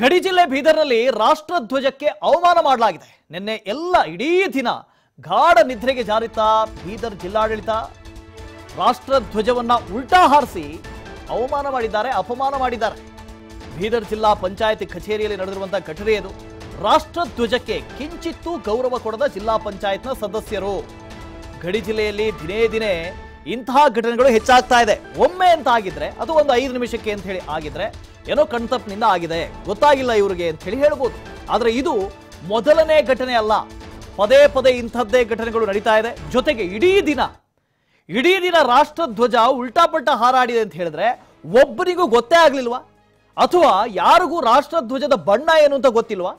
ಗಡಿ ಜಿಲ್ಲೆ ಬೀದರ್ನಲ್ಲಿ ರಾಷ್ಟ್ರಧ್ವಜಕ್ಕೆ ಅವಮಾನ ಮಾಡಲಾಗಿದೆ. ನಿನ್ನೆ ಎಲ್ಲ ಇಡೀ ದಿನ ಗಾಢ ನಿದ್ರೆಗೆ ಜಾರಿತ ಬೀದರ್ ಜಿಲ್ಲಾಡಳಿತ ರಾಷ್ಟ್ರಧ್ವಜವನ್ನ ಉಲ್ಟಾ ಹಾರಿಸಿ ಅವಮಾನ ಮಾಡಿದ್ದಾರೆ, ಅಪಮಾನ ಮಾಡಿದ್ದಾರೆ. ಬೀದರ್ ಜಿಲ್ಲಾ ಪಂಚಾಯತ್ ಕಚೇರಿಯಲ್ಲಿ ನಡೆದಿರುವಂತಹ ಘಟನೆ ಇದು ರಾಷ್ಟ್ರಧ್ವಜಕ್ಕೆ ಕಿಂಚಿತ್ತೂ ಗೌರವ ಕೊಡದ ಜಿಲ್ಲಾ ಪಂಚಾಯತ್ನ ಸದಸ್ಯರು. ಗಡಿ ಜಿಲ್ಲೆಯಲ್ಲಿ ದಿನೇ ದಿನೇ ಇಂತಹ ಘಟನೆಗಳು ಹೆಚ್ಚಾಗ್ತಾ ಇದೆ. ಒಮ್ಮೆ ಅಂತ ಆಗಿದ್ರೆ, ಅದು ಒಂದು ಐದು ನಿಮಿಷಕ್ಕೆ ಅಂತ ಹೇಳಿ ಆಗಿದ್ರೆ, ಏನೋ ಕಣ್ತಪ್ಪಿನಿಂದ ಆಗಿದೆ. ಗೊತ್ತಾಗಿಲ್ಲ ಇವರಿಗೆ ಅಂತ ಹೇಳಿ ಹೇಳ್ಬೋದು. ಆದ್ರೆ ಇದು ಮೊದಲನೇ ಘಟನೆ ಅಲ್ಲ. ಪದೇ ಪದೇ ಇಂಥದ್ದೇ ಘಟನೆಗಳು ನಡೀತಾ ಇದೆ. ಜೊತೆಗೆ ಇಡೀ ದಿನ ಇಡೀ ದಿನ ರಾಷ್ಟ್ರಧ್ವಜ ಉಲ್ಟಾಪಲ್ಟಾ ಹಾರಾಡಿದೆ ಅಂತ ಹೇಳಿದ್ರೆ ಒಬ್ಬರಿಗೂ ಗೊತ್ತೇ ಆಗ್ಲಿಲ್ವಾ? ಅಥವಾ ಯಾರಿಗೂ ರಾಷ್ಟ್ರಧ್ವಜದ ಬಣ್ಣ ಏನು ಅಂತ ಗೊತ್ತಿಲ್ವಾ?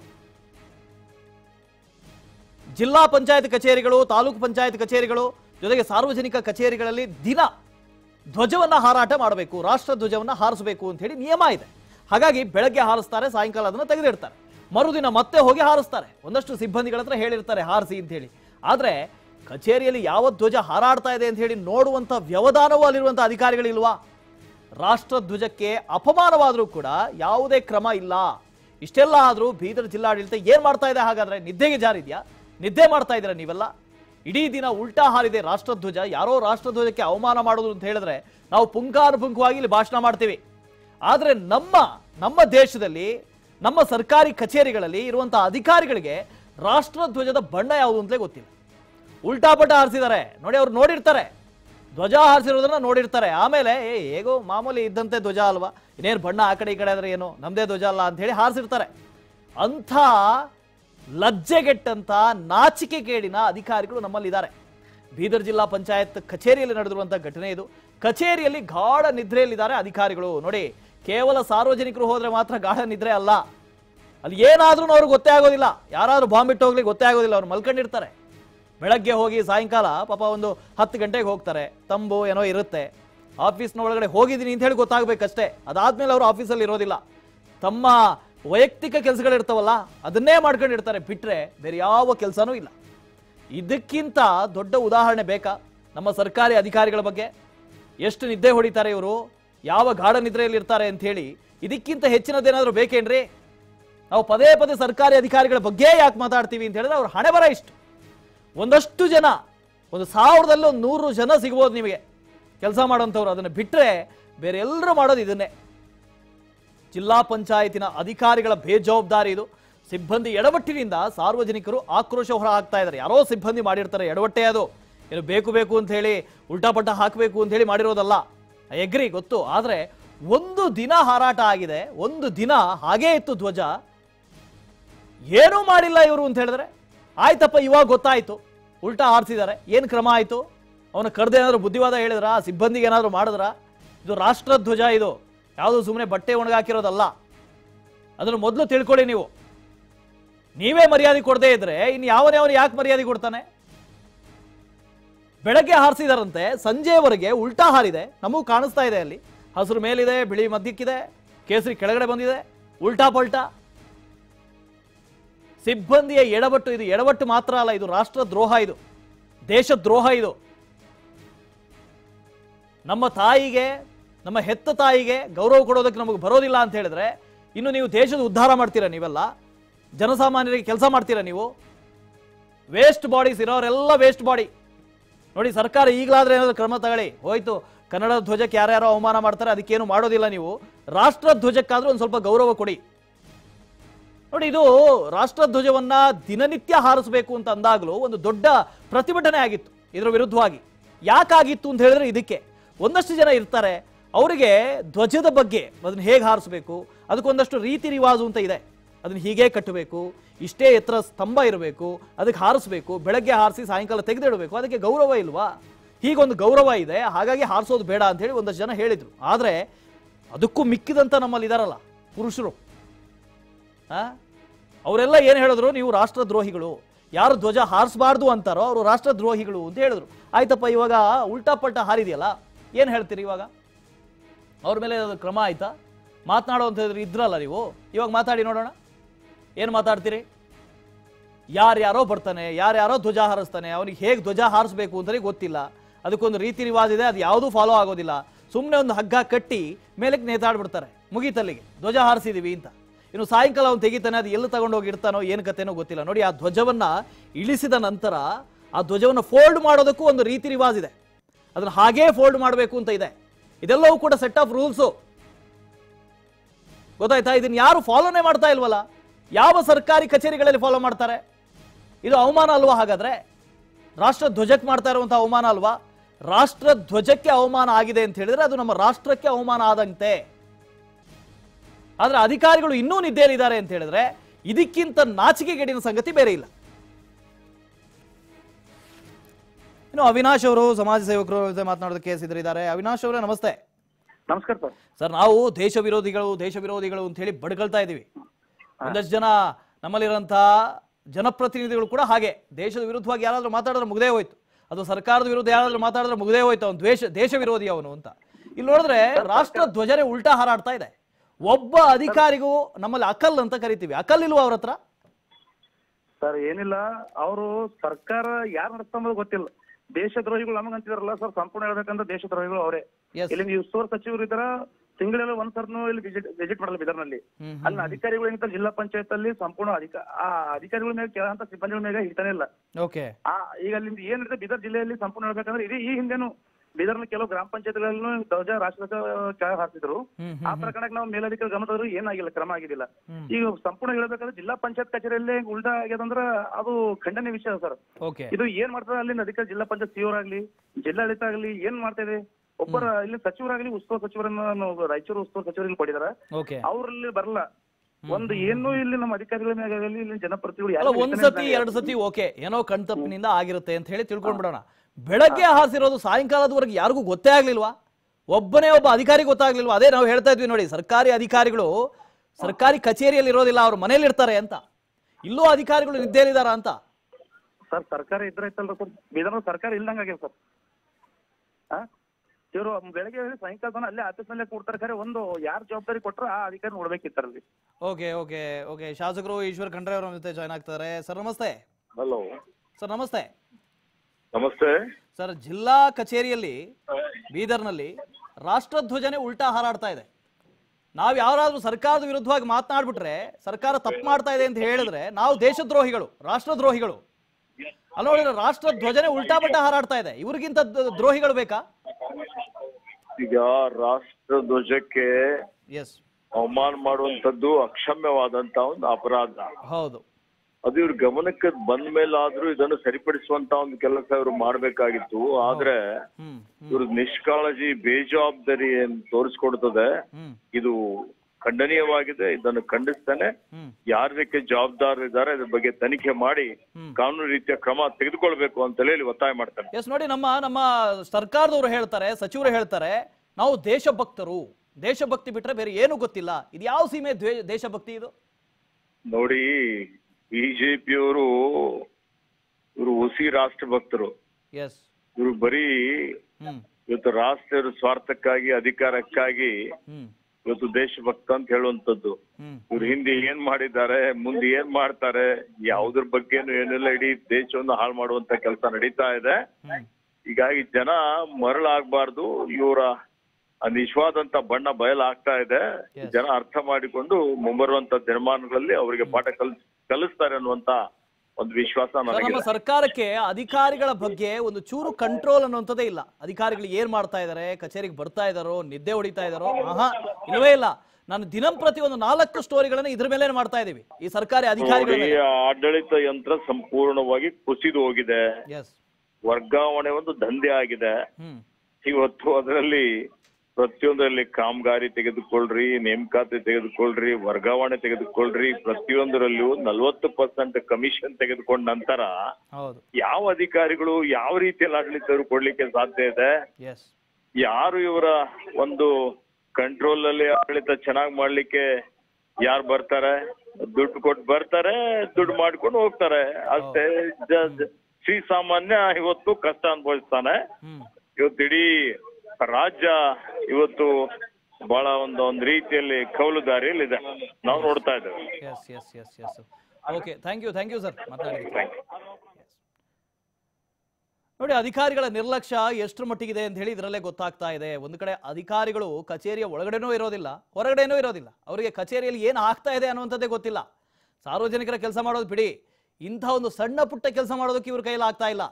ಜಿಲ್ಲಾ ಪಂಚಾಯತ್ ಕಚೇರಿಗಳು, ತಾಲೂಕು ಪಂಚಾಯತ್ ಕಚೇರಿಗಳು ಜೊತೆಗೆ ಸಾರ್ವಜನಿಕ ಕಚೇರಿಗಳಲ್ಲಿ ದಿನ ಧ್ವಜವನ್ನ ಹಾರಾಟ ಮಾಡಬೇಕು, ರಾಷ್ಟ್ರ ಧ್ವಜವನ್ನ ಹಾರಿಸಬೇಕು ಅಂತ ಹೇಳಿ ನಿಯಮ ಇದೆ. ಹಾಗಾಗಿ ಬೆಳಗ್ಗೆ ಹಾರಿಸ್ತಾರೆ, ಸಾಯಂಕಾಲ ಅದನ್ನು ತೆಗೆದಿಡ್ತಾರೆ. ಮರುದಿನ ಮತ್ತೆ ಹೋಗಿ ಹಾರಿಸ್ತಾರೆ. ಒಂದಷ್ಟು ಸಿಬ್ಬಂದಿಗಳ ಹತ್ರ ಹೇಳಿರ್ತಾರೆ, ಹಾರಿಸಿ ಅಂತ ಹೇಳಿ. ಆದರೆ ಕಚೇರಿಯಲ್ಲಿ ಯಾವ ಧ್ವಜ ಹಾರಾಡ್ತಾ ಇದೆ ಅಂತ ಹೇಳಿ ನೋಡುವಂಥ ವ್ಯವಧಾನವೂ ಅಲ್ಲಿರುವಂಥ ಅಧಿಕಾರಿಗಳಿಲ್ವಾ? ರಾಷ್ಟ್ರ ಧ್ವಜಕ್ಕೆ ಅಪಮಾನವಾದರೂ ಕೂಡ ಯಾವುದೇ ಕ್ರಮ ಇಲ್ಲ. ಇಷ್ಟೆಲ್ಲ ಆದರೂ ಬೀದರ್ ಜಿಲ್ಲಾಡಳಿತ ಏನು ಮಾಡ್ತಾ ಇದೆ ಹಾಗಾದ್ರೆ? ನಿದ್ದೆಗೆ ಜಾರಿದ್ಯಾ? ನಿದ್ದೆ ಮಾಡ್ತಾ ಇದ್ದೀರಾ ನೀವೆಲ್ಲ? ಇಡೀ ದಿನ ಉಲ್ಟಾ ಹಾರಿದೆ ರಾಷ್ಟ್ರಧ್ವಜ. ಯಾರೋ ರಾಷ್ಟ್ರಧ್ವಜಕ್ಕೆ ಅವಮಾನ ಮಾಡೋದು ಅಂತ ಹೇಳಿದ್ರೆ ನಾವು ಪುಂಖಾನುಪುಂಖವಾಗಿ ಇಲ್ಲಿ ಭಾಷಣ ಮಾಡ್ತೀವಿ. ಆದರೆ ನಮ್ಮ ನಮ್ಮ ದೇಶದಲ್ಲಿ, ನಮ್ಮ ಸರ್ಕಾರಿ ಕಚೇರಿಗಳಲ್ಲಿ ಇರುವಂತಹ ಅಧಿಕಾರಿಗಳಿಗೆ ರಾಷ್ಟ್ರಧ್ವಜದ ಬಣ್ಣ ಯಾವುದು ಅಂತಲೇ ಗೊತ್ತಿಲ್ಲ. ಉಲ್ಟಾ ಪಟ ಹಾರಿಸಿದ್ದಾರೆ. ನೋಡಿ, ಅವ್ರು ನೋಡಿರ್ತಾರೆ. ಧ್ವಜ ಹಾರಿಸಿರೋದನ್ನ ನೋಡಿರ್ತಾರೆ. ಆಮೇಲೆ, ಏ, ಹೇಗೋ ಮಾಮೂಲಿ ಇದ್ದಂತೆ ಧ್ವಜ ಅಲ್ವಾ? ಇನ್ನೇನು ಬಣ್ಣ ಆ ಕಡೆ ಈ ಕಡೆ ಆದರೆ ಏನು? ನಮ್ಮದೇ ಧ್ವಜ ಅಲ್ಲ ಅಂತ ಹೇಳಿ ಹಾರಿಸಿರ್ತಾರೆ. ಅಂಥ ಲಜ್ಜೆಗೆಟ್ಟಂತ ನಾಚಿಕೆ ಕೇಳಿನ ಅಧಿಕಾರಿಗಳು ನಮ್ಮಲ್ಲಿದ್ದಾರೆ. ಬೀದರ್ ಜಿಲ್ಲಾ ಪಂಚಾಯತ್ ಕಚೇರಿಯಲ್ಲಿ ನಡೆದಿರುವಂತಹ ಘಟನೆ ಇದು. ಕಚೇರಿಯಲ್ಲಿ ಗಾಢ ನಿದ್ರೆಯಲ್ಲಿದ್ದಾರೆ ಅಧಿಕಾರಿಗಳು. ನೋಡಿ, ಕೇವಲ ಸಾರ್ವಜನಿಕರು ಹೋದ್ರೆ ಮಾತ್ರ ಗಾಢ ನಿದ್ರೆ ಅಲ್ಲ. ಅಲ್ಲಿ ಏನಾದ್ರೂ ಅವ್ರಿಗೆ ಗೊತ್ತೇ ಆಗೋದಿಲ್ಲ. ಯಾರಾದ್ರೂ ಬಾಂಬ್ ಇಟ್ಟು ಹೋಗ್ಲಿ ಗೊತ್ತೇ ಆಗೋದಿಲ್ಲ. ಅವ್ರು ಮಲ್ಕೊಂಡಿರ್ತಾರೆ. ಬೆಳಗ್ಗೆ ಹೋಗಿ ಸಾಯಂಕಾಲ ಪಾಪ ಒಂದು ಹತ್ತು ಗಂಟೆಗೆ ಹೋಗ್ತಾರೆ. ತಂಬು ಏನೋ ಇರುತ್ತೆ. ಆಫೀಸ್ನ ಒಳಗಡೆ ಹೋಗಿದ್ದೀನಿ ಅಂತ ಹೇಳಿ ಗೊತ್ತಾಗಬೇಕಷ್ಟೇ. ಅದಾದ್ಮೇಲೆ ಅವರು ಆಫೀಸಲ್ಲಿ ಇರೋದಿಲ್ಲ. ತಮ್ಮ ವೈಯಕ್ತಿಕ ಕೆಲಸಗಳಿರ್ತಾವಲ್ಲ ಅದನ್ನೇ ಮಾಡ್ಕೊಂಡಿರ್ತಾರೆ. ಬಿಟ್ಟರೆ ಬೇರೆ ಯಾವ ಕೆಲಸನೂ ಇಲ್ಲ. ಇದಕ್ಕಿಂತ ದೊಡ್ಡ ಉದಾಹರಣೆ ಬೇಕಾ? ನಮ್ಮ ಸರ್ಕಾರಿ ಅಧಿಕಾರಿಗಳ ಬಗ್ಗೆ. ಎಷ್ಟು ನಿದ್ದೆ ಹೊಡಿತಾರೆ ಇವರು? ಯಾವ ಗಾಢ ನಿದ್ರೆಯಲ್ಲಿ ಇರ್ತಾರೆ ಅಂತ ಹೇಳಿ ಇದಕ್ಕಿಂತ ಹೆಚ್ಚಿನದೇನಾದರೂ ಬೇಕೇನ್ರಿ? ನಾವು ಪದೇ ಪದೇ ಸರ್ಕಾರಿ ಅಧಿಕಾರಿಗಳ ಬಗ್ಗೆ ಯಾಕೆ ಮಾತಾಡ್ತೀವಿ ಅಂತ ಹೇಳಿದ್ರೆ ಅವ್ರ ಹಣೆ ಬರ ಇಷ್ಟು. ಒಂದಷ್ಟು ಜನ, ಒಂದು ಸಾವಿರದಲ್ಲಿ ಒಂದು ನೂರು ಜನ ಸಿಗ್ಬೋದು ನಿಮಗೆ. ಕೆಲಸ ಮಾಡೋಂಥವ್ರು ಅದನ್ನು ಬಿಟ್ಟರೆ ಬೇರೆ ಎಲ್ಲರೂ ಮಾಡೋದು ಇದನ್ನೇ. ಜಿಲ್ಲಾ ಪಂಚಾಯತಿನ ಅಧಿಕಾರಿಗಳ ಬೇಜವಾಬ್ದಾರಿ ಇದು. ಸಿಬ್ಬಂದಿ ಎಡವಟ್ಟಿನಿಂದ ಸಾರ್ವಜನಿಕರು ಆಕ್ರೋಶ ಹೊರ ಹಾಕ್ತಾ ಇದ್ದಾರೆ. ಯಾರೋ ಸಿಬ್ಬಂದಿ ಮಾಡಿರ್ತಾರೆ, ಎಡವಟ್ಟೆ ಅದು. ಏನು ಬೇಕು ಬೇಕು ಅಂತ ಹೇಳಿ ಉಲ್ಟಾಪಟ್ಟ ಹಾಕಬೇಕು ಅಂತ ಹೇಳಿ ಮಾಡಿರೋದಲ್ಲ. ಎಗ್ರಿ ಗೊತ್ತು. ಆದರೆ ಒಂದು ದಿನ ಹಾರಾಟ ಆಗಿದೆ. ಒಂದು ದಿನ ಹಾಗೇ ಇತ್ತು ಧ್ವಜ. ಏನೂ ಮಾಡಿಲ್ಲ ಇವರು ಅಂತ ಹೇಳಿದ್ರೆ, ಆಯ್ತಪ್ಪ, ಇವಾಗ ಗೊತ್ತಾಯ್ತು. ಉಲ್ಟಾ ಆರಿಸಿದ್ದಾರೆ ಏನು ಕ್ರಮ ಆಯಿತು? ಅವನ ಕರೆದೇನಾದರೂ ಬುದ್ಧಿವಾದ ಹೇಳಿದ್ರ? ಸಿಬ್ಬಂದಿಗೆ ಏನಾದರೂ ಮಾಡಿದ್ರ? ಇದು ರಾಷ್ಟ್ರಧ್ವಜ ಇದು. ಯಾವುದು ಸುಮ್ಮನೆ ಬಟ್ಟೆ ಒಣಗಾಕಿರೋದಲ್ಲ? ಅದನ್ನು ಮೊದಲು ತಿಳ್ಕೊಳ್ಳಿ ನೀವು. ನೀವೇ ಮರ್ಯಾದೆ ಕೊಡದೇ ಇದ್ರೆ ಇನ್ನು ಯಾವನೇ ಯಾಕೆ ಮರ್ಯಾದೆ ಕೊಡ್ತಾನೆ? ಬೆಳಗ್ಗೆ ಹಾರಿಸಿದಾರಂತೆ, ಸಂಜೆವರೆಗೆ ಉಲ್ಟಾ ಹಾರಿದೆ, ನಮಗೂ ಕಾಣಿಸ್ತಾ ಇದೆ ಅಲ್ಲಿ. ಹಸಿರು ಮೇಲಿದೆ, ಬಿಳಿ ಮಧ್ಯಕ್ಕಿದೆ ಕೇಸರಿ ಕೆಳಗಡೆ ಬಂದಿದೆ, ಉಲ್ಟಾ ಪಲ್ಟಾ. ಸಿಬ್ಬಂದಿಯ ಎಡವಟ್ಟು ಇದು, ಎಡವಟ್ಟು ಮಾತ್ರ ಅಲ್ಲ, ಇದು ರಾಷ್ಟ್ರ ದ್ರೋಹ ಇದು, ದೇಶ ದ್ರೋಹ ಇದು. ನಮ್ಮ ತಾಯಿಗೆ ನಮ್ಮ ಹೆತ್ತ ತಾಯಿಗೆ ಗೌರವ ಕೊಡೋದಕ್ಕೆ ನಮಗೆ ಬರೋದಿಲ್ಲ ಅಂತ ಹೇಳಿದ್ರೆ ಇನ್ನು ನೀವು ದೇಶದ ಉದ್ಧಾರ ಮಾಡ್ತೀರಾ ನೀವೆಲ್ಲ? ಜನಸಾಮಾನ್ಯರಿಗೆ ಕೆಲಸ ಮಾಡ್ತೀರಾ ನೀವು? ವೇಸ್ಟ್ ಬಾಡೀಸ್ ಇರೋರೆಲ್ಲ ವೇಸ್ಟ್ ಬಾಡಿ ನೋಡಿ, ಸರ್ಕಾರ ಈಗಲಾದ್ರೆ ಏನಾದರೂ ಕ್ರಮ ತಗೊಳ್ಳಿ. ಹೋಯ್ತು, ಕನ್ನಡ ಧ್ವಜಕ್ಕೆ ಯಾರ್ಯಾರೋ ಅವಮಾನ ಮಾಡ್ತಾರೆ, ಅದಕ್ಕೇನು ಮಾಡೋದಿಲ್ಲ ನೀವು. ರಾಷ್ಟ್ರ ಧ್ವಜಕ್ಕಾದ್ರೂ ಒಂದು ಸ್ವಲ್ಪ ಗೌರವ ಕೊಡಿ. ನೋಡಿ, ಇದು ರಾಷ್ಟ್ರ ಧ್ವಜವನ್ನ ದಿನನಿತ್ಯ ಹಾರಿಸಬೇಕು ಅಂತ ಅಂದಾಗಲೂ ಒಂದು ದೊಡ್ಡ ಪ್ರತಿಭಟನೆ ಆಗಿತ್ತು, ಇದರ ವಿರುದ್ಧವಾಗಿ. ಯಾಕಾಗಿತ್ತು ಅಂತ ಹೇಳಿದ್ರೆ ಇದಕ್ಕೆ. ಒಂದಷ್ಟು ಜನ ಇರ್ತಾರೆ ಅವರಿಗೆ ಧ್ವಜದ ಬಗ್ಗೆ ಅದನ್ನು ಹೇಗೆ ಹಾರಿಸಬೇಕು? ಅದಕ್ಕೊಂದಷ್ಟು ರೀತಿ ರಿವಾಜು ಅಂತ ಇದೆ. ಅದನ್ನು ಹೀಗೆ ಕಟ್ಟಬೇಕು, ಇಷ್ಟೇ ಎತ್ತರ ಸ್ತಂಭ ಇರಬೇಕು, ಅದಕ್ಕೆ ಹಾರಿಸಬೇಕು, ಬೆಳಗ್ಗೆ ಹಾರಿಸಿ ಸಾಯಂಕಾಲ ತೆಗೆದಿಡಬೇಕು, ಅದಕ್ಕೆ ಗೌರವ ಇಲ್ವಾ? ಹೀಗೊಂದು ಗೌರವ ಇದೆ, ಹಾಗಾಗಿ ಹಾರಿಸೋದು ಬೇಡ ಅಂತ ಹೇಳಿ ಒಂದಷ್ಟು ಜನ ಹೇಳಿದರು. ಆದರೆ ಅದಕ್ಕೂ ಮಿಕ್ಕಿದಂತ ನಮ್ಮಲ್ಲಿ ಇದಾರಲ್ಲ, ಪುರುಷರು? ಅವರೆಲ್ಲ ಏನು ಹೇಳಿದ್ರು? ನೀವು ರಾಷ್ಟ್ರದ್ರೋಹಿಗಳು. ಯಾರು ಧ್ವಜ ಹಾರಿಸಬಾರ್ದು ಅಂತಾರೋ ಅವರು ರಾಷ್ಟ್ರದ್ರೋಹಿಗಳು ಅಂತ ಹೇಳಿದ್ರು. ಆಯ್ತಪ್ಪ, ಇವಾಗ ಉಲ್ಟಾ ಪಲ್ಟಾ ಹಾರಿದೆಯಲ್ಲ, ಏನು ಹೇಳ್ತೀರಿ ಇವಾಗ? ಅವ್ರ ಮೇಲೆ ಅದು ಕ್ರಮ ಆಯ್ತಾ? ಮಾತನಾಡುವಂಥದ್ದು ಇದ್ರಲ್ಲ ನೀವು? ಇವಾಗ ಮಾತಾಡಿ ನೋಡೋಣ. ಏನು ಮಾತಾಡ್ತೀರಿ? ಯಾರ್ಯಾರೋ ಬರ್ತಾನೆ, ಯಾರ್ಯಾರೋ ಧ್ವಜ ಹಾರಿಸ್ತಾನೆ, ಅವನಿಗೆ ಹೇಗೆ ಧ್ವಜ ಹಾರಿಸ್ಬೇಕು ಅಂತ ಗೊತ್ತಿಲ್ಲ. ಅದಕ್ಕೊಂದು ರೀತಿ ರಿವಾಜ್ ಇದೆ, ಅದು ಯಾವುದೂ ಫಾಲೋ ಆಗೋದಿಲ್ಲ. ಸುಮ್ಮನೆ ಒಂದು ಹಗ್ಗ ಕಟ್ಟಿ ಮೇಲಕ್ಕೆ ನೇತಾಡ್ಬಿಡ್ತಾರೆ, ಮುಗೀತಲ್ಲಿಗೆ. ಧ್ವಜ ಹಾರಿಸಿದೀವಿ ಅಂತ. ಇನ್ನು ಸಾಯಂಕಾಲ ಅವ್ನು ತೆಗಿತಾನೆ, ಅದು ಎಲ್ಲಿ ತಗೊಂಡೋಗಿ ಇಡ್ತಾನೋ, ಏನು ಕತೆನೋ ಗೊತ್ತಿಲ್ಲ. ನೋಡಿ, ಆ ಧ್ವಜವನ್ನ ಇಳಿಸಿದ ನಂತರ ಆ ಧ್ವಜವನ್ನು ಫೋಲ್ಡ್ ಮಾಡೋದಕ್ಕೂ ಒಂದು ರೀತಿ ರಿವಾಜ್ ಇದೆ. ಅದನ್ನು ಹಾಗೇ ಫೋಲ್ಡ್ ಮಾಡಬೇಕು ಅಂತ ಇದೆ. ಇದೆಲ್ಲವೂ ಕೂಡ ಸೆಟ್ ಆಫ್ ರೂಲ್ಸು ಗೊತ್ತಾಯ್ತಾ? ಇದನ್ನ ಯಾರು ಫಾಲೋನೇ ಮಾಡ್ತಾ ಇಲ್ವಲ್ಲ? ಯಾವ ಸರ್ಕಾರಿ ಕಚೇರಿಗಳಲ್ಲಿ ಫಾಲೋ ಮಾಡ್ತಾರೆ? ಇದು ಅವಮಾನ ಅಲ್ವಾ ಹಾಗಾದ್ರೆ? ರಾಷ್ಟ್ರ ಧ್ವಜಕ್ಕೆ ಮಾಡ್ತಾ ಇರುವಂಥ ಅವಮಾನ ಅಲ್ವಾ? ರಾಷ್ಟ್ರ ಧ್ವಜಕ್ಕೆ ಅವಮಾನ ಆಗಿದೆ ಅಂತ ಹೇಳಿದ್ರೆ ಅದು ನಮ್ಮ ರಾಷ್ಟ್ರಕ್ಕೆ ಅವಮಾನ ಆದಂತೆ. ಆದ್ರೆ ಅಧಿಕಾರಿಗಳು ಇನ್ನೂ ನಿದ್ದೆಯಲ್ಲಿದ್ದಾರೆ ಅಂತ ಹೇಳಿದ್ರೆ ಇದಕ್ಕಿಂತ ನಾಚಿಕೆಗೇಡಿನ ಸಂಗತಿ ಬೇರೆ ಇಲ್ಲ. ಇನ್ನು ಅವಿನಾಶ್ ಅವರು ಸಮಾಜ ಸೇವಕರು ಜೊತೆ ಮಾತನಾಡೋದಕ್ಕೆ ಸಿದ್ಧರಿದ್ದಾರೆ ಅವಿನಾಶ್ ಅವರೇ ನಮಸ್ತೆ. ನಮಸ್ಕಾರ ಸರ್. ಸರ್ ನಾವು ದೇಶ ವಿರೋಧಿಗಳು ದೇಶ ವಿರೋಧಿಗಳು ಅಂತ ಹೇಳಿ ಬಡ್ಕೊಳ್ತಾ ಇದೀವಿ ಒಂದಷ್ಟು ಜನ ನಮ್ಮಲ್ಲಿರುವಂತಹ ಜನಪ್ರತಿನಿಧಿಗಳು ಕೂಡ ಹಾಗೆ. ದೇಶದ ವಿರುದ್ಧವಾಗಿ ಯಾರಾದರೂ ಮಾತಾಡಿದ್ರೆ ಮುಗದೇ ಹೋಯ್ತು. ಅದು ಸರ್ಕಾರದ ವಿರುದ್ಧ ಯಾರಾದರೂ ಮಾತಾಡಿದ್ರೆ ಮುಗದೇ ಹೋಯ್ತು. ಅವನು ದ್ವೇಷ ದೇಶ ವಿರೋಧಿ ಅವನು ಅಂತ. ಇಲ್ಲಿ ನೋಡಿದ್ರೆ ರಾಷ್ಟ್ರ ಧ್ವಜನೇ ಉಲ್ಟಾ ಹಾರಾಡ್ತಾ ಇದೆ. ಒಬ್ಬ ಅಧಿಕಾರಿಗೂ ನಮ್ಮಲ್ಲಿ ಅಕಲ್ ಅಂತ ಕರಿತೀವಿ. ಅಕಲ್ ಇಲ್ವಾ ಅವ್ರ ಹತ್ರ? ಸರ್ ಏನಿಲ್ಲ. ಅವರು ಸರ್ಕಾರ ಯಾರು ನಡೆಸ್ತಾ ಗೊತ್ತಿಲ್ಲ. ದೇಶದ್ರೋಹಿಗಳು ನಮಗ್ ಅಂತಿದಾರಲ್ಲ ಸರ್? ಸಂಪೂರ್ಣ ಹೇಳ್ಬೇಕಂದ್ರೆ ದೇಶದ್ರೋಹಿಗಳು ಅವರೇ. ಇಲ್ಲಿ ನೀವು ಸೋರ್ ಸಚಿವರು ಇದ್ದಾರ ತಿಂಗಳೆಲ್ಲ ಒಂದ್ ಸರ್ನು ಇಲ್ಲಿ ವಿಸಿಟ್ ವಿಸಿಟ್ ಮಾಡಲ್ಲ ಬಿದರ್ನಲ್ಲಿ. ಅಲ್ಲಿ ಅಧಿಕಾರಿಗಳು ಏನಿರ್ತಾರೆ ಜಿಲ್ಲಾ ಪಂಚಾಯತ್ ಅಲ್ಲಿ ಸಂಪೂರ್ಣ ಅಧಿಕ ಆ ಅಧಿಕಾರಿಗಳ ಮೇಲೆ ಕೇಳಂತ ಸಿಬ್ಬಂದಿಗಳ ಮೇಲೆ ಹಿಡಿತಾನೆ ಇಲ್ಲ. ಈಗ ಅಲ್ಲಿಂದ ಏನಿರುತ್ತೆ ಬಿದರ್ ಜಿಲ್ಲೆಯಲ್ಲಿ ಸಂಪೂರ್ಣ ಹೇಳ್ಬೇಕಂದ್ರೆ ಇಡೀ ಈ ಹಿಂದೆನು ಬೀದರ್ನ ಕೆಲವು ಗ್ರಾಮ ಪಂಚಾಯತ್ಗಳಲ್ಲೂ ಧ್ವಜ ರಾಷ್ಟ್ರ ಕೆಳಗೆ ಹಾಕ್ತಿದ್ರು ಆ ಪ್ರಕರಣಕ್ಕೆ ನಾವು ಮೇಲಧಿಕಾರಿ ಗಮನದವರು ಏನಾಗಿಲ್ಲ ಕ್ರಮ ಆಗಿದಿಲ್ಲ ಈಗ ಸಂಪೂರ್ಣ ಹೇಳ್ಬೇಕಂದ್ರೆ ಜಿಲ್ಲಾ ಪಂಚಾಯತ್ ಕಚೇರಿಯಲ್ಲೇ ಉಲ್ಟಾ ಆಗ್ಯದಂದ್ರ ಅದು ಖಂಡನೆ ವಿಷಯ ಸರ್. ಇದು ಏನ್ ಮಾಡ್ತಾರೆ ಅಲ್ಲಿನ ಅಧಿಕಾರಿ ಜಿಲ್ಲಾ ಪಂಚಾಯತ್ ಸಿಒರಾಗ್ಲಿ ಜಿಲ್ಲಾಡಳಿತ ಆಗ್ಲಿ ಏನ್ ಮಾಡ್ತಾ ಇದೆ ಒಬ್ಬರ ಇಲ್ಲಿ ಸಚಿವರಾಗ್ಲಿ ಉಸ್ತುವಾರಿ ಸಚಿವರನ್ನ ನಾವು ರಾಯಚೂರು ಉಸ್ತುವಾರಿ ಸಚಿವರಿಗೆ ಕೊಟ್ಟಿದಾರ ಓಕೆ. ಅವ್ರಲ್ಲಿ ಬರಲ್ಲ. ಒಂದು ಏನು ಇಲ್ಲಿ ನಮ್ಮ ಅಧಿಕಾರಿಗಳ ಮೇಲೆ ಇಲ್ಲಿ ಜನಪ್ರತಿನಿಧಿಗಳು ಒಂದ್ಸತಿ ಎರಡು ಸತಿ ಓಕೆ. ಏನೋ ಕಣ್ತಪ್ಪಿನಿಂದ ಆಗಿರುತ್ತೆ ಅಂತ ಹೇಳಿ ತಿಳ್ಕೊಂಡ್ಬಿಡೋಣ. ಬೆಳಗ್ಗೆ ಹಾಸಿರೋದು ಸಾಯಂಕಾಲದವರೆಗೆ ಯಾರಿಗೂ ಗೊತ್ತೇ ಆಗ್ಲಿಲ್ವಾ? ಒಬ್ಬನೇ ಒಬ್ಬ ಅಧಿಕಾರಿ ಗೊತ್ತಾಗ್ಲಿಲ್ವಾ? ಅದೇ ನಾವು ಹೇಳ್ತಾ ಇದ್ವಿ ನೋಡಿ ಸರ್ಕಾರಿ ಅಧಿಕಾರಿಗಳು ಸರ್ಕಾರಿ ಕಚೇರಿಯಲ್ಲಿ ಇರೋದಿಲ್ಲ ಅವ್ರ ಮನೇಲಿ ಇರ್ತಾರೆ ಅಂತ. ಇಲ್ಲೂ ಅಧಿಕಾರಿಗಳು ನಿದ್ದೆಯಲ್ಲಿದ್ದಾರ ಅಂತ? ಸರ್ ಸರ್ಕಾರ ಇದ್ರೆ ಐತಲ್ರ ಸರ್? ಬೀದರ್ ಸರ್ಕಾರ ಇಲ್ದಂಗ ಆಗ್ಯದ ಸರ್. ಆ ಇವರು ಬೆಳಗ್ಗೆ ಸಾಯಂಕಾಲ ಅಲ್ಲೇ ಆಫೀಸ್ ನಲ್ಲೇ ಕೂಡ್ತಾರೆ ಖರೆ ಒಂದು ಯಾರು ಜವಾಬ್ದಾರಿ ಕೊಟ್ರ ಆ ಅಧಿಕಾರಿ ನೋಡ್ಬೇಕಿತ್ತಾರಲ್ಲಿ ಓಕೆ ಓಕೆ ಓಕೆ. ಶಾಸಕರು ಈಶ್ವರ್ ಖಂಡ್ರೆ ಅವರ ಜೊತೆ ಜಾಯ್ನ್ ಆಗ್ತಾರೆ ಸರ್ ನಮಸ್ತೆ. ಹಲೋ ಸರ್ ನಮಸ್ತೆ. ನಮಸ್ತೆ. ಸರ್ ಜಿಲ್ಲಾ ಕಚೇರಿಯಲ್ಲಿ ಬೀದರ್ನಲ್ಲಿ ರಾಷ್ಟ್ರಧ್ವಜನೆ ಉಲ್ಟಾ ಹಾರಾಡ್ತಾ ಇದೆ. ನಾವು ಯಾರಾದ್ರೂ ಸರ್ಕಾರದ ವಿರುದ್ಧವಾಗಿ ಮಾತನಾಡ್ಬಿಟ್ರೆ ಸರ್ಕಾರ ತಪ್ಪು ಮಾಡ್ತಾ ಇದೆ ಅಂತ ಹೇಳಿದ್ರೆ ನಾವು ದೇಶದ್ರೋಹಿಗಳು ರಾಷ್ಟ್ರದ್ರೋಹಿಗಳು. ದ್ರೋಹಿಗಳು ನೋಡಿದ್ರೆ ರಾಷ್ಟ್ರ ಧ್ವಜನೆ ಉಲ್ಟಾ ಬಲ್ಟಾ ಹಾರಾಡ್ತಾ ಇದೆ. ಇವ್ರಿಗಿಂತ ದ್ರೋಹಿಗಳು ಬೇಕಾ? ಈಗ ರಾಷ್ಟ್ರ ಧ್ವಜಕ್ಕೆ ಎಸ್ ಅವಮಾನ ಮಾಡುವಂತದ್ದು ಅಕ್ಷಮ್ಯವಾದಂತ ಒಂದು ಅಪರಾಧ. ಹೌದು. ಅದು ಇವ್ರ ಗಮನಕ್ಕೆ ಬಂದ ಮೇಲಾದ್ರೂ ಇದನ್ನು ಸರಿಪಡಿಸುವಂತ ಒಂದು ಕೆಲಸ ಇವರು ಮಾಡ್ಬೇಕಾಗಿತ್ತು. ಆದ್ರೆ ಇವ್ರ ನಿಷ್ಕಾಳಜಿ ಬೇಜವಾಬ್ದಾರಿ ತೋರಿಸ್ಕೊಡ್ತದೆ ಇದು ಖಂಡನೀಯವಾಗಿದೆ. ಇದನ್ನು ಖಂಡಿಸ್ತಾನೆ. ಯಾರಕ್ಕೆ ಜವಾಬ್ದಾರ ಇದ್ದಾರೆ ಇದ್ರ ಬಗ್ಗೆ ತನಿಖೆ ಮಾಡಿ. ಕಾನೂನು ರೀತಿಯ ಕ್ರಮ ತೆಗೆದುಕೊಳ್ಬೇಕು ಅಂತ ಹೇಳಿ ಒತ್ತಾಯ ಮಾಡ್ತಾರೆ. ಎಸ್ ನೋಡಿ ನಮ್ಮ ನಮ್ಮ ಸರ್ಕಾರದವರು ಹೇಳ್ತಾರೆ ಸಚಿವರು ಹೇಳ್ತಾರೆ ನಾವು ದೇಶಭಕ್ತರು. ದೇಶಭಕ್ತಿ ಬಿಟ್ರೆ ಬೇರೆ ಏನು ಗೊತ್ತಿಲ್ಲ. ಇದು ಯಾವ ಸೀಮೆ ದೇಶಭಕ್ತಿ ಇದು? ನೋಡಿ ಬಿಜೆಪಿಯವರು ಇವರು ಹುಸಿ ರಾಷ್ಟ್ರ ಭಕ್ತರು ಇವರು ಬರೀ ಇವತ್ತು ರಾಷ್ಟ್ರ ಸ್ವಾರ್ಥಕ್ಕಾಗಿ ಅಧಿಕಾರಕ್ಕಾಗಿ ಇವತ್ತು ದೇಶಭಕ್ತ ಅಂತ ಹೇಳುವಂತದ್ದು ಇವ್ರು ಹಿಂದೆ ಏನ್ ಮಾಡಿದ್ದಾರೆ ಮುಂದೆ ಏನ್ ಮಾಡ್ತಾರೆ ಯಾವ್ದ್ರ ಬಗ್ಗೆನು ಏನೆಲ್ಲ ಇಡೀ ದೇಶವನ್ನು ಹಾಳು ಮಾಡುವಂತ ಕೆಲಸ ನಡೀತಾ ಇದೆ. ಹೀಗಾಗಿ ಜನ ಮರಳಾಗಬಾರ್ದು ಇವರ ನಿಜವಾದಂತ ಬಣ್ಣ ಬಯಲಾಗ್ತಾ ಇದೆ. ಜನ ಅರ್ಥ ಮಾಡಿಕೊಂಡು ಮುಂಬರುವಂತ ದಿನಮಾನಗಳಲ್ಲಿ ಅವರಿಗೆ ಪಾಠ ಕಲಿಸ್ ಕಲಿಸ್ತಾರೆ ಅನ್ನುವಂತ ಒಂದು ವಿಶ್ವಾಸ ನಮ್ಮ ಸರ್ಕಾರಕ್ಕೆ ಅಧಿಕಾರಿಗಳ ಬಗ್ಗೆ ಒಂದು ಚೂರು ಕಂಟ್ರೋಲ್ ಅನ್ನುವಂಥದ್ದೇ ಇಲ್ಲ. ಅಧಿಕಾರಿಗಳು ಏನ್ ಮಾಡ್ತಾ ಇದಾರೆ ಕಚೇರಿಗೆ ಬರ್ತಾ ಇದಾರೋ ನಿದ್ದೆ ಹೊಡಿತಾ ಇದಾರೋ ಆಹಾ ಇಲ್ಲವೇ ಇಲ್ಲ. ನಾನು ದಿನಂಪ್ರತಿ ಒಂದು ನಾಲ್ಕು ಸ್ಟೋರಿಗಳನ್ನ ಇದ್ರ ಮೇಲೆ ಮಾಡ್ತಾ ಇದೀವಿ ಈ ಸರ್ಕಾರಿ ಅಧಿಕಾರಿಗಳ ಆಡಳಿತ ಯಂತ್ರ ಸಂಪೂರ್ಣವಾಗಿ ಕುಸಿದು ಹೋಗಿದೆ. ಎಸ್ ವರ್ಗಾವಣೆ ಒಂದು ದಂಧೆ ಆಗಿದೆ. ಹ್ಮ್. ಇವತ್ತು ಅದರಲ್ಲಿ ಪ್ರತಿಯೊಂದರಲ್ಲಿ ಕಾಮಗಾರಿ ತೆಗೆದುಕೊಳ್ಳ್ರಿ ನೇಮಕಾತಿ ತೆಗೆದುಕೊಳ್ಳ್ರಿ ವರ್ಗಾವಣೆ ತೆಗೆದುಕೊಳ್ಳ್ರಿ ಪ್ರತಿಯೊಂದರಲ್ಲೂ ನಲ್ವತ್ತು ಪರ್ಸೆಂಟ್ ಕಮಿಷನ್ ತೆಗೆದುಕೊಂಡ ನಂತರ ಯಾವ ಅಧಿಕಾರಿಗಳು ಯಾವ ರೀತಿಯಲ್ಲಿ ಆಡಳಿತ ಕೊಡ್ಲಿಕ್ಕೆ ಸಾಧ್ಯ ಇದೆ? ಯಾರು ಇವರ ಒಂದು ಕಂಟ್ರೋಲ್ ಅಲ್ಲಿ ಆಡಳಿತ ಚೆನ್ನಾಗಿ ಮಾಡ್ಲಿಕ್ಕೆ ಯಾರು ಬರ್ತಾರೆ? ದುಡ್ಡು ಕೊಟ್ಟು ಬರ್ತಾರೆ ದುಡ್ಡು ಮಾಡ್ಕೊಂಡು ಹೋಗ್ತಾರೆ. ಅಷ್ಟೇ ಶ್ರೀ ಸಾಮಾನ್ಯ ಇವತ್ತು ಕಷ್ಟ ಅನುಭವಿಸ್ತಾನೆ. ಇವತ್ತಿಡೀ ಇವತ್ತು ಇಡೀ ರಾಜ್ಯ ಇವತ್ತು ಬಹಳ ಒಂದು ಒಂದು ರೀತಿಯಲ್ಲಿ ಕೌಲು ದಾರಿಯಲ್ಲಿದೆ. ನಾವು ನೋಡ್ತಾ ಇದ್ದೇವೆ. Yes yes yes yes okay thank you thank you sir ನೋಡಿ ಅಧಿಕಾರಿಗಳ ನಿರ್ಲಕ್ಷ್ಯ ಎಷ್ಟ್ರ ಮಟ್ಟಿಗಿದೆ ಅಂತ ಹೇಳಿ ಇದರಲ್ಲೇ ಗೊತ್ತಾಗ್ತಾ ಇದೆ. ಒಂದು ಕಡೆ ಅಧಿಕಾರಿಗಳು ಕಚೇರಿಯ ಒಳಗಡೆನೂ ಇರೋದಿಲ್ಲ ಹೊರಗಡೆನೂ ಇರೋದಿಲ್ಲ. ಅವರಿಗೆ ಕಚೇರಿಯಲ್ಲಿ ಏನು ಆಗ್ತಾ ಇದೆ ಅನ್ನುವಂಥದ್ದೇ ಗೊತ್ತಿಲ್ಲ. ಸಾರ್ವಜನಿಕರ ಕೆಲಸ ಮಾಡೋದು ಬಿಡಿ. ಇಂಥ ಒಂದು ಸಣ್ಣ ಪುಟ್ಟ ಕೆಲಸ ಮಾಡೋದಕ್ಕೆ ಇವ್ರ ಕೈಯಲ್ಲಿ ಆಗ್ತಾ ಇಲ್ಲ.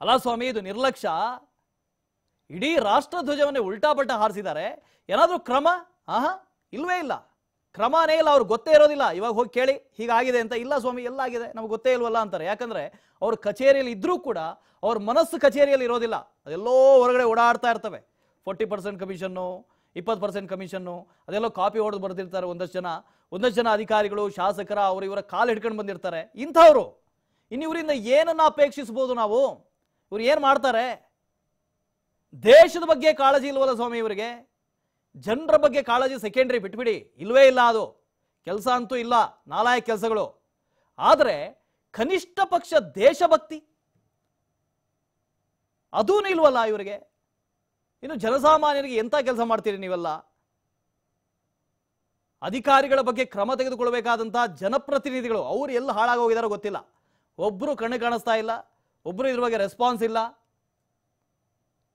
ಅಲ್ಲ ಸ್ವಾಮಿ ಇದು ನಿರ್ಲಕ್ಷ್ಯ. ಇಡೀ ರಾಷ್ಟ್ರಧ್ವಜವನ್ನೇ ಉಲ್ಟಾ ಉಲ್ಟಾಪಟ್ಟ ಹಾರಿಸಿದ್ದಾರೆ. ಏನಾದರೂ ಕ್ರಮ? ಆಹಾ, ಇಲ್ವೇ ಇಲ್ಲ. ಕ್ರಮನೇ ಇಲ್ಲ ಅವ್ರಿಗೆ ಗೊತ್ತೇ ಇರೋದಿಲ್ಲ. ಇವಾಗ ಹೋಗಿ ಕೇಳಿ, ಹೀಗಾಗಿದೆ ಅಂತ. ಇಲ್ಲ ಸ್ವಾಮಿ ಎಲ್ಲ ಆಗಿದೆ ನಮ್ಗೆ ಗೊತ್ತೇ ಇಲ್ವಲ್ಲ ಅಂತಾರೆ. ಯಾಕಂದ್ರೆ ಅವ್ರ ಕಚೇರಿಯಲ್ಲಿ ಇದ್ರೂ ಕೂಡ ಅವ್ರ ಮನಸ್ಸು ಕಚೇರಿಯಲ್ಲಿ ಇರೋದಿಲ್ಲ. ಅದೆಲ್ಲೋ ಹೊರಗಡೆ ಓಡಾಡ್ತಾ ಇರ್ತವೆ. ಫೋರ್ಟಿ ಪರ್ಸೆಂಟ್ ಕಮಿಷನ್ನು, ಇಪ್ಪತ್ತು ಪರ್ಸೆಂಟ್ ಕಮಿಷನ್ನು, ಅದೆಲ್ಲೋ ಕಾಪಿ ಹೊಡೆದು ಬರೆದಿರ್ತಾರೆ ಒಂದಷ್ಟು ಜನ. ಒಂದಷ್ಟು ಜನ ಅಧಿಕಾರಿಗಳು, ಶಾಸಕರ, ಅವರು ಇವರ ಕಾಲು ಹಿಡ್ಕೊಂಡು ಬಂದಿರ್ತಾರೆ. ಇಂಥವ್ರು. ಇನ್ನು ಇವರಿಂದ ಏನನ್ನ ಅಪೇಕ್ಷಿಸ್ಬೋದು ನಾವು? ಇವ್ರು ಏನು ಮಾಡ್ತಾರೆ? ದೇಶದ ಬಗ್ಗೆ ಕಾಳಜಿ ಇಲ್ವಲ್ಲ ಸ್ವಾಮಿ ಇವರಿಗೆ? ಜನರ ಬಗ್ಗೆ ಕಾಳಜಿ ಸೆಕೆಂಡ್ರಿ ಬಿಟ್ಬಿಡಿ. ಇಲ್ವೇ ಇಲ್ಲ ಅದು. ಕೆಲಸ ಅಂತೂ ಇಲ್ಲ. ನಾಲಾಯಕ ಕೆಲಸಗಳು. ಆದರೆ ಕನಿಷ್ಠ ಪಕ್ಷ ದೇಶಭಕ್ತಿ. ಅದೂ ನಿಲ್ವಲ್ಲ ಇವರಿಗೆ? ಇನ್ನು ಜನಸಾಮಾನ್ಯರಿಗೆ ಎಂಥ ಕೆಲಸ ಮಾಡ್ತೀರಿ ನೀವೆಲ್ಲ? ಅಧಿಕಾರಿಗಳ ಬಗ್ಗೆ ಕ್ರಮ ತೆಗೆದುಕೊಳ್ಬೇಕಾದಂತಹ ಜನಪ್ರತಿನಿಧಿಗಳು, ಅವರು ಎಲ್ಲಿ ಹಾಳಾಗೋಗಿದಾರೋ ಗೊತ್ತಿಲ್ಲ. ಒಬ್ಬರು ಕಣ್ಣು ಕಾಣಿಸ್ತಾ ಇಲ್ಲ. ಒಬ್ಬರು ಇದ್ರ ಬಗ್ಗೆ ರೆಸ್ಪಾನ್ಸ್ ಇಲ್ಲ.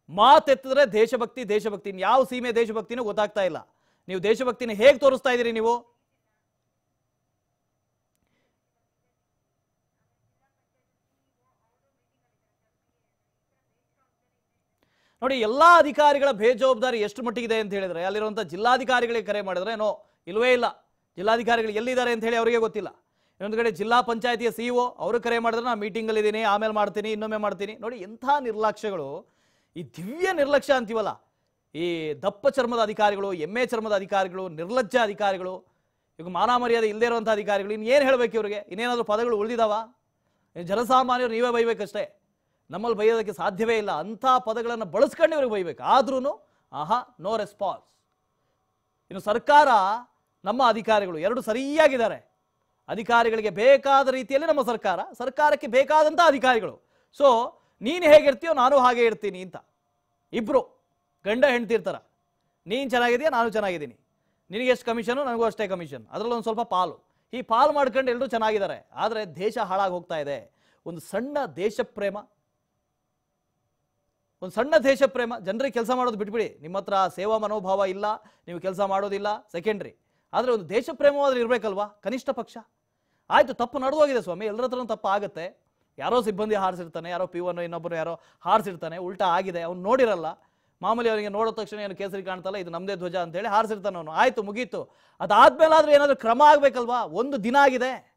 ಮಾತೆತ್ತಿದ್ರೆ ದೇಶಭಕ್ತಿ ದೇಶಭಕ್ತಿ. ಯಾವ ಸೀಮೆ ದೇಶಭಕ್ತಿನೂ ಗೊತ್ತಾಗ್ತಾ ಇಲ್ಲ. ನೀವು ದೇಶಭಕ್ತಿನ ಹೇಗೆ ತೋರಿಸ್ತಾ ಇದ್ದೀರಿ ನೀವು? ನೋಡಿ, ಎಲ್ಲಾ ಅಧಿಕಾರಿಗಳ ಬೇಜವಾಬ್ದಾರಿ ಎಷ್ಟು ಮಟ್ಟಿಗಿದೆ ಅಂತ ಹೇಳಿದ್ರೆ ಅಲ್ಲಿರುವಂಥ ಜಿಲ್ಲಾಧಿಕಾರಿಗಳಿಗೆ ಕರೆ ಮಾಡಿದ್ರೆ ನೋ ಇಲ್ವೇ ಇಲ್ಲ. ಜಿಲ್ಲಾಧಿಕಾರಿಗಳು ಎಲ್ಲಿದ್ದಾರೆ ಅಂತ ಹೇಳಿ ಅವರಿಗೆ ಗೊತ್ತಿಲ್ಲ. ಇನ್ನೊಂದು ಕಡೆ ಜಿಲ್ಲಾ ಪಂಚಾಯತಿಯ ಸಿಇಒ ಅವರು ಕರೆ ಮಾಡಿದ್ರೆ ನಾ ಮೀಟಿಂಗಲ್ಲಿದ್ದೀನಿ ಆಮೇಲೆ ಮಾಡ್ತೀನಿ, ಇನ್ನೊಮ್ಮೆ ಮಾಡ್ತೀನಿ. ನೋಡಿ ಎಂಥ ನಿರ್ಲಕ್ಷ್ಯಗಳು ಈ ದಿವ್ಯ ನಿರ್ಲಕ್ಷ್ಯ ಅಂತೀವಲ್ಲ. ಈ ದಪ್ಪ ಚರ್ಮದ ಅಧಿಕಾರಿಗಳು ಎಮ್ಮೆ ಚರ್ಮದ ಅಧಿಕಾರಿಗಳು, ನಿರ್ಲಜ್ಜ ಅಧಿಕಾರಿಗಳು, ಇವಾಗ ಮಾನ ಮರ್ಯಾದೆ ಇಲ್ಲದೇ ಇರುವಂಥ ಅಧಿಕಾರಿಗಳು ಇನ್ನು ಏನು ಹೇಳಬೇಕು ಇವರಿಗೆ? ಇನ್ನೇನಾದರೂ ಪದಗಳು ಉಳಿದಿದಾವ? ಜನಸಾಮಾನ್ಯರು ನೀವೇ ಬೈಬೇಕಷ್ಟೇ. ನಮ್ಮಲ್ಲಿ ಬೈಯೋದಕ್ಕೆ ಸಾಧ್ಯವೇ ಇಲ್ಲ. ಅಂಥ ಪದಗಳನ್ನು ಬಳಸ್ಕೊಂಡು ಇವ್ರಿಗೆ ಬೈಬೇಕು. ಆದ್ರೂ ಆಹಾ, ನೋ ರೆಸ್ಪಾನ್ಸ್. ಇನ್ನು ಸರ್ಕಾರ ನಮ್ಮ ಅಧಿಕಾರಿಗಳು ಎರಡು ಸರಿಯಾಗಿದ್ದಾರೆ. ಅಧಿಕಾರಿಗಳಿಗೆ ಬೇಕಾದ ರೀತಿಯಲ್ಲಿ ನಮ್ಮ ಸರ್ಕಾರ, ಸರ್ಕಾರಕ್ಕೆ ಬೇಕಾದಂಥ ಅಧಿಕಾರಿಗಳು. ಸೊ ನೀನು ಹೇಗಿರ್ತೀಯೋ ನಾನು ಹಾಗೆ ಇರ್ತೀನಿ ಅಂತ. ಇಬ್ಬರು ಗಂಡ ಹೆಂಡ್ತಿರ್ತಾರ ನೀನು ಚೆನ್ನಾಗಿದೆಯಾ, ನಾನು ಚೆನ್ನಾಗಿದ್ದೀನಿ. ನಿನಗೆ ಎಷ್ಟು ಕಮಿಷನು ನನಗೂ ಅಷ್ಟೇ ಕಮಿಷನ್ ಅದರಲ್ಲಿ ಒಂದು ಸ್ವಲ್ಪ ಪಾಲು. ಈ ಪಾಲು ಮಾಡ್ಕೊಂಡು ಎಲ್ಲರೂ ಚೆನ್ನಾಗಿದ್ದಾರೆ. ಆದರೆ ದೇಶ ಹಾಳಾಗಿ ಹೋಗ್ತಾ ಇದೆ. ಒಂದು ಸಣ್ಣ ದೇಶ ಪ್ರೇಮ ಒಂದು ಸಣ್ಣ ದೇಶ ಪ್ರೇಮ ಜನರಿಗೆ ಕೆಲಸ ಮಾಡೋದು ಬಿಟ್ಬಿಡಿ. ನಿಮ್ಮ ಹತ್ರ ಸೇವಾ ಮನೋಭಾವ ಇಲ್ಲ, ನೀವು ಕೆಲಸ ಮಾಡೋದಿಲ್ಲ ಸೆಕೆಂಡ್ರಿ ಆದರೆ ಒಂದು ದೇಶ ಪ್ರೇಮವಾದ್ರೆ ಇರಬೇಕಲ್ವಾ? ಕನಿಷ್ಠ ಪಕ್ಷ. ಆಯಿತು, ತಪ್ಪು ನಡೆದೋಗಿದೆ ಸ್ವಾಮಿ. ಎಲ್ಲರ ಹತ್ರನೂ ತಪ್ಪು ಆಗುತ್ತೆ ಯಾರೋ ಸಿಬ್ಬಂದಿ ಹಾರಿಸಿರ್ತಾನೆ, ಯಾರೋ ಪಿ ಒನ್ ಇನ್ನೊಬ್ಬರು ಯಾರೋ ಹಾರಿಸಿರ್ತಾನೆ, ಉಲ್ಟಾ ಆಗಿದೆ, ಅವ್ನು ನೋಡಿರಲ್ಲ. ಮಾಮೂಲಿ ಅವನಿಗೆ ನೋಡಿದ ತಕ್ಷಣ ಏನು ಕೇಸರಿ ಕಾಣ್ತಲ್ಲ, ಇದು ನಮ್ಮದೇ ಧ್ವಜ ಅಂತೇಳಿ ಹಾರಿಸಿರ್ತಾನೆ ಅವನು. ಆಯಿತು, ಮುಗೀತು. ಅದಾದ್ಮೇಲಾದ್ರೂ ಏನಾದರೂ ಕ್ರಮ ಆಗಬೇಕಲ್ವಾ? ಒಂದು ದಿನ ಆಗಿದೆ.